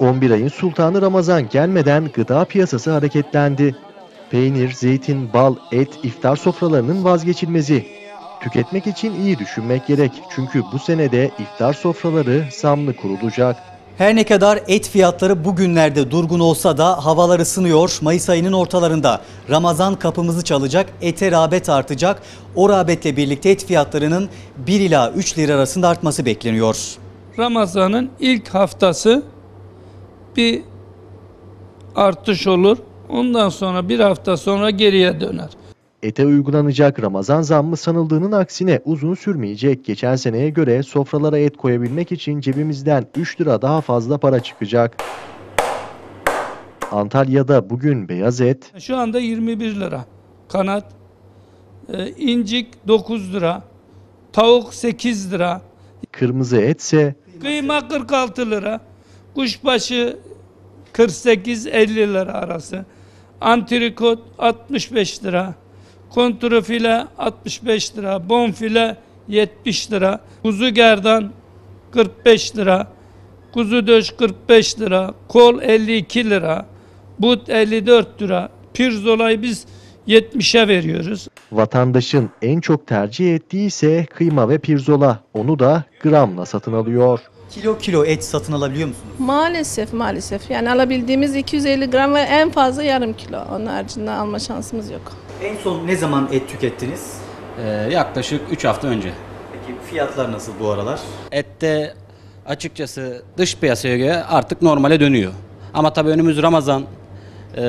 11 ayın sultanı Ramazan gelmeden gıda piyasası hareketlendi. Peynir, zeytin, bal, et iftar sofralarının vazgeçilmezi. Tüketmek için iyi düşünmek gerek çünkü bu senede iftar sofraları zamlı kurulacak. Her ne kadar et fiyatları bugünlerde durgun olsa da havalar ısınıyor. Mayıs ayının ortalarında Ramazan kapımızı çalacak, ete rağbet artacak. O rağbetle birlikte et fiyatlarının 1 ila 3 lira arasında artması bekleniyor. Ramazan'ın ilk haftası bir artış olur. Ondan sonra bir hafta sonra geriye döner. Ete uygulanacak Ramazan zammı sanıldığının aksine uzun sürmeyecek. Geçen seneye göre sofralara et koyabilmek için cebimizden 3 lira daha fazla para çıkacak. Antalya'da bugün beyaz et, Şu anda 21 lira. Kanat, e, incik 9 lira, tavuk 8 lira, kırmızı etse kıyma 46 lira, kuşbaşı 48-50 lira arası, antrikot 65 lira, kontrfile 65 lira, bonfile 70 lira, kuzu gerdan 45 lira, kuzu döş 45 lira, kol 52 lira, but 54 lira, pirzolayı biz 70'e veriyoruz. vatandaşın en çok tercih ettiği ise kıyma ve pirzola. Onu da gramla satın alıyor. Kilo kilo et satın alabiliyor musunuz? Maalesef maalesef. Yani alabildiğimiz 250 gram ve en fazla yarım kilo. Onun haricinde alma şansımız yok. En son ne zaman et tükettiniz? Ee, yaklaşık 3 hafta önce. Peki fiyatlar nasıl bu aralar? Ette açıkçası dış piyasaya göre artık normale dönüyor. Ama tabii önümüz Ramazan. Ee,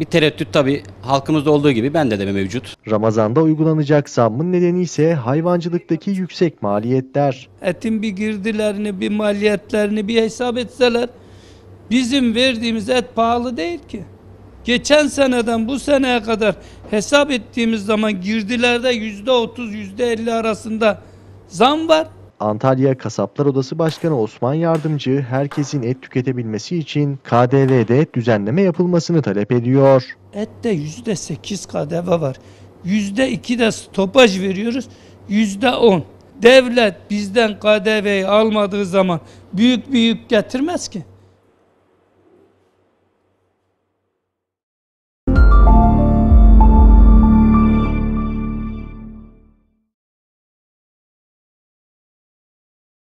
bir tereddüt tabii halkımızda olduğu gibi bende de mevcut. Ramazanda uygulanacak zammın nedeni ise hayvancılıktaki yüksek maliyetler. Etin bir girdilerini, bir maliyetlerini bir hesap etseler bizim verdiğimiz et pahalı değil ki. Geçen seneden bu seneye kadar hesap ettiğimiz zaman girdilerde yüzde otuz, yüzde elli arasında zam var. Antalya Kasaplar Odası Başkanı Osman Yardımcı herkesin et tüketebilmesi için KDV'de düzenleme yapılmasını talep ediyor. Ette yüzde sekiz KDV var. Yüzde iki de stopaj veriyoruz. Yüzde on. Devlet bizden KDV'yi almadığı zaman büyük bir yük getirmez ki.